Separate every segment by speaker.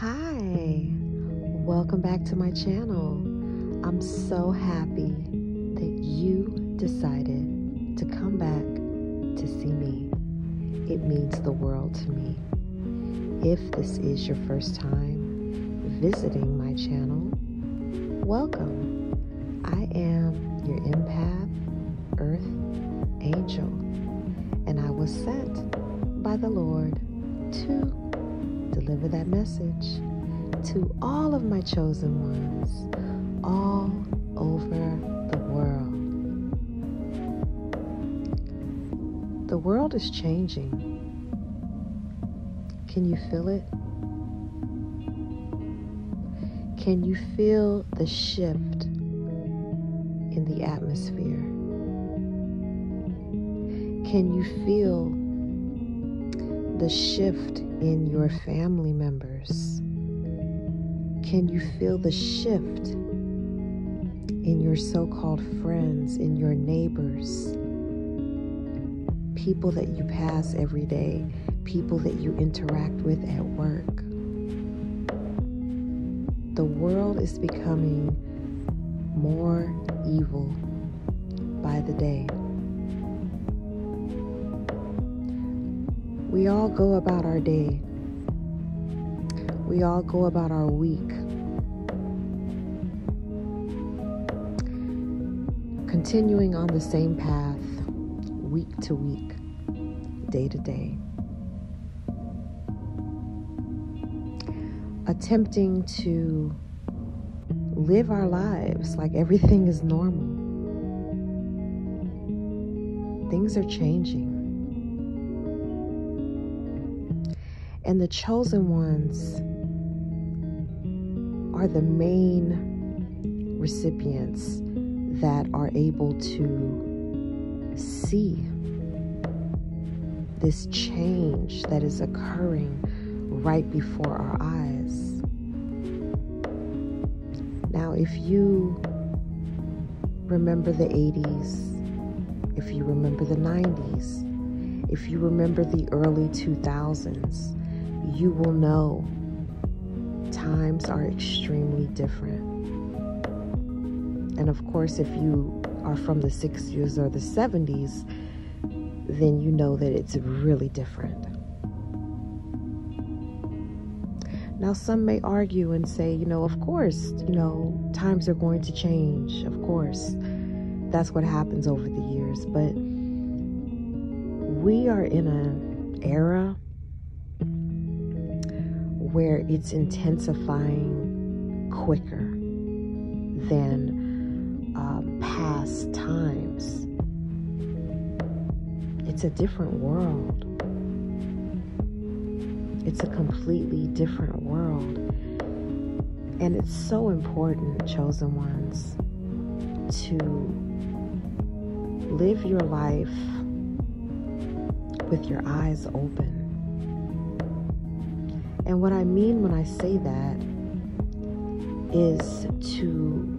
Speaker 1: Hi, welcome back to my channel. I'm so happy that you decided to come back to see me. It means the world to me. If this is your first time visiting my channel, welcome. I am your empath, earth angel, and I was sent by the Lord to deliver that message to all of my chosen ones all over the world. The world is changing. Can you feel it? Can you feel the shift in the atmosphere? Can you feel the shift in your family members? Can you feel the shift in your so called friends, in your neighbors, people that you pass every day, people that you interact with at work? The world is becoming more evil by the day. We all go about our day. We all go about our week. Continuing on the same path, week to week, day to day. Attempting to live our lives like everything is normal. Things are changing. And the chosen ones are the main recipients that are able to see this change that is occurring right before our eyes. Now, if you remember the 80s, if you remember the 90s, if you remember the early 2000s, you will know times are extremely different. And of course, if you are from the 60s or the 70s, then you know that it's really different. Now, some may argue and say, you know, of course, you know, times are going to change. Of course, that's what happens over the years. But we are in an era where it's intensifying quicker than um, past times. It's a different world. It's a completely different world. And it's so important, chosen ones, to live your life with your eyes open and what I mean when I say that is to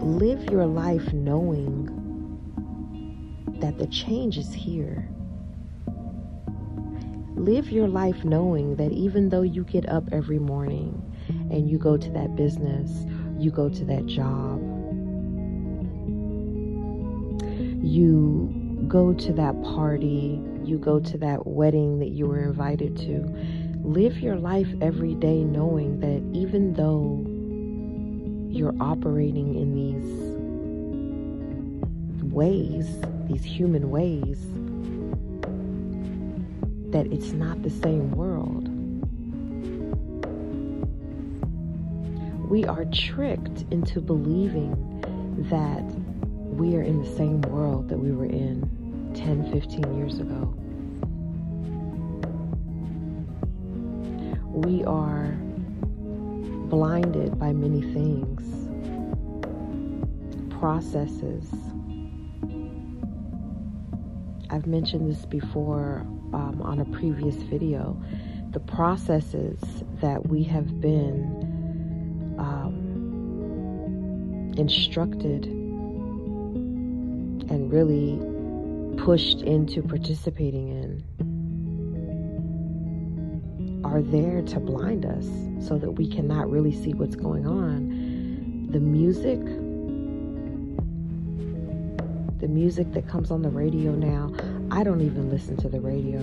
Speaker 1: live your life knowing that the change is here. Live your life knowing that even though you get up every morning and you go to that business, you go to that job, you go to that party, you go to that wedding that you were invited to, live your life every day knowing that even though you're operating in these ways, these human ways, that it's not the same world. We are tricked into believing that we are in the same world that we were in 10, 15 years ago. We are blinded by many things, processes. I've mentioned this before um, on a previous video. The processes that we have been um, instructed and really pushed into participating in are there to blind us so that we cannot really see what's going on. The music, the music that comes on the radio now, I don't even listen to the radio.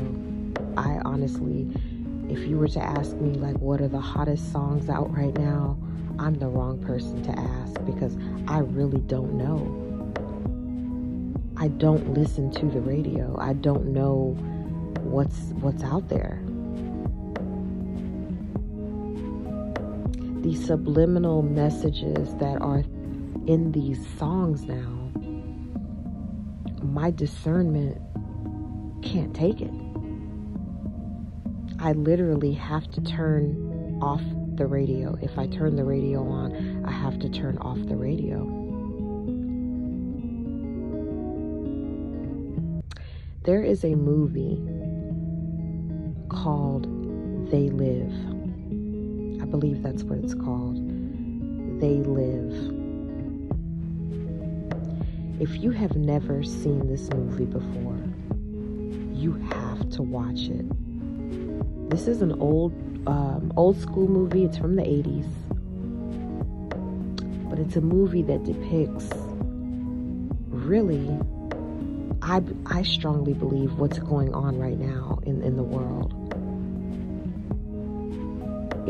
Speaker 1: I honestly, if you were to ask me, like, what are the hottest songs out right now, I'm the wrong person to ask because I really don't know. I don't listen to the radio. I don't know what's what's out there. These subliminal messages that are in these songs now, my discernment can't take it. I literally have to turn off the radio. If I turn the radio on, I have to turn off the radio. There is a movie called They Live. Believe that's what it's called. They Live. If you have never seen this movie before, you have to watch it. This is an old um, old school movie. It's from the 80s. But it's a movie that depicts really, I, I strongly believe, what's going on right now in, in the world.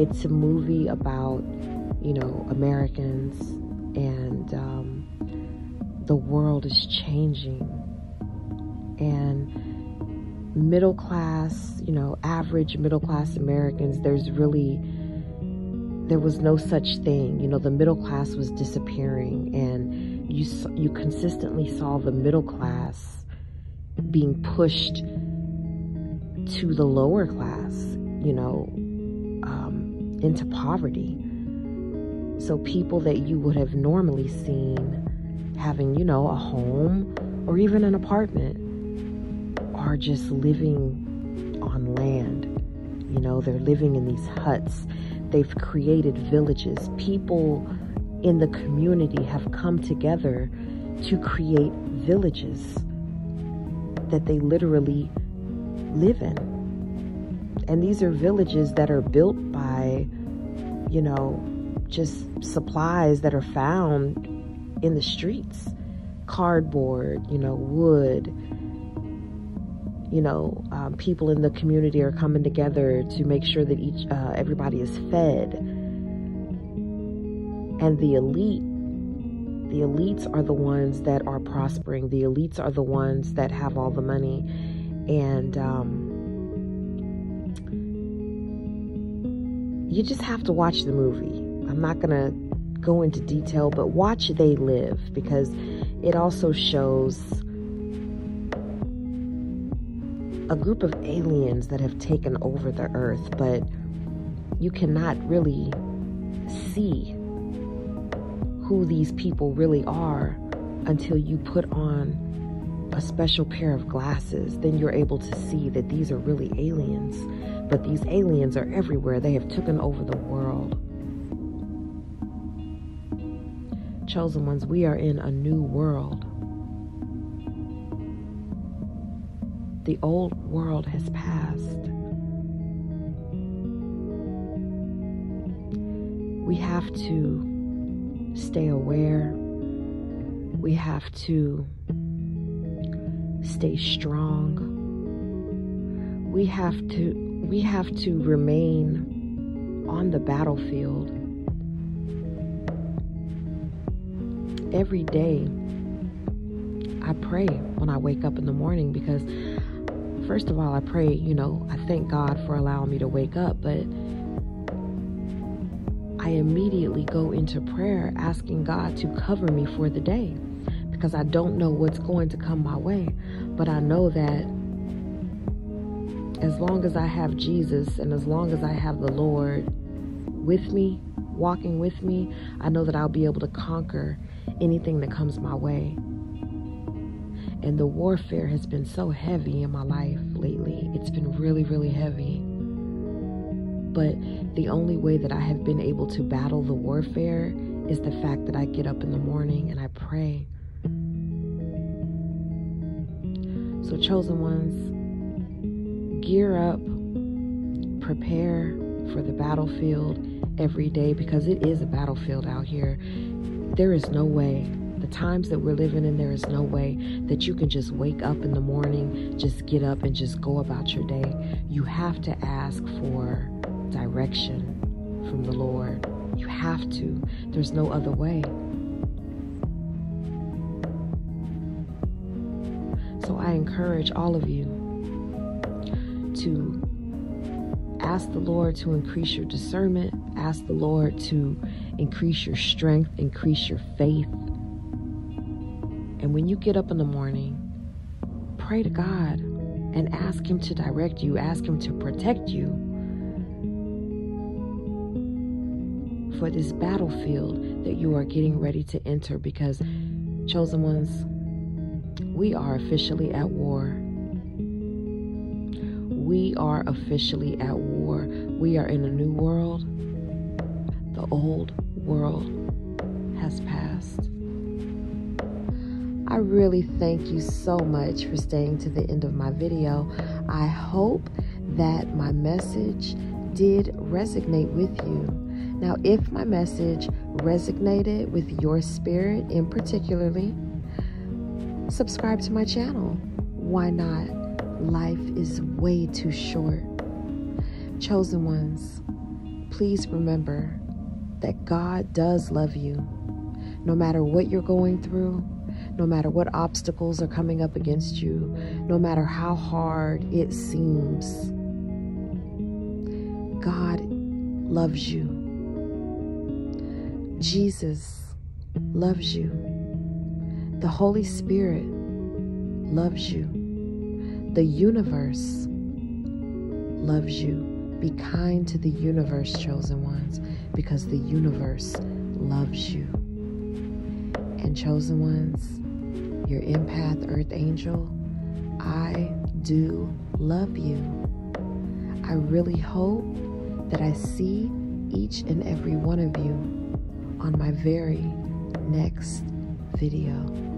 Speaker 1: It's a movie about, you know, Americans and um, the world is changing. And middle class, you know, average middle class Americans, there's really, there was no such thing. You know, the middle class was disappearing, and you you consistently saw the middle class being pushed to the lower class. You know, um, into poverty. So people that you would have normally seen having, you know, a home or even an apartment are just living on land. You know, they're living in these huts. They've created villages. People in the community have come together to create villages that they literally live in. And these are villages that are built by, you know, just supplies that are found in the streets cardboard, you know, wood, you know, um, people in the community are coming together to make sure that each uh, everybody is fed. And the elite, the elites are the ones that are prospering. The elites are the ones that have all the money, and um, you just have to watch the movie. I'm not gonna go into detail, but watch They Live because it also shows a group of aliens that have taken over the earth, but you cannot really see who these people really are until you put on a special pair of glasses. Then you're able to see that these are really aliens. But these aliens are everywhere, they have taken over the world. Chosen ones, we are in a new world. The old world has passed. We have to stay aware. We have to stay strong. We have to we have to remain on the battlefield every day. I pray when I wake up in the morning because first of all, I pray, you know, I thank God for allowing me to wake up, but I immediately go into prayer asking God to cover me for the day because I don't know what's going to come my way. But I know that as long as I have Jesus and as long as I have the Lord with me, walking with me, I know that I'll be able to conquer anything that comes my way. And the warfare has been so heavy in my life lately. It's been really, really heavy. But the only way that I have been able to battle the warfare is the fact that I get up in the morning and I pray. So, chosen ones, gear up, prepare for the battlefield every day because it is a battlefield out here. There is no way, the times that we're living in, there is no way that you can just wake up in the morning, just get up and just go about your day. You have to ask for direction from the Lord. You have to. There's no other way. So I encourage all of you to ask the Lord to increase your discernment, ask the Lord to increase your strength, increase your faith. And when you get up in the morning, pray to God and ask Him to direct you, ask Him to protect you for this battlefield that you are getting ready to enter because, chosen ones, we are officially at war we are officially at war. We are in a new world. The old world has passed. I really thank you so much for staying to the end of my video. I hope that my message did resonate with you. Now, if my message resonated with your spirit in particularly, subscribe to my channel. Why not? Life is way too short. Chosen ones, please remember that God does love you. No matter what you're going through, no matter what obstacles are coming up against you, no matter how hard it seems, God loves you. Jesus loves you. The Holy Spirit loves you. The universe loves you. Be kind to the universe, chosen ones, because the universe loves you. And chosen ones, your empath earth angel, I do love you. I really hope that I see each and every one of you on my very next video.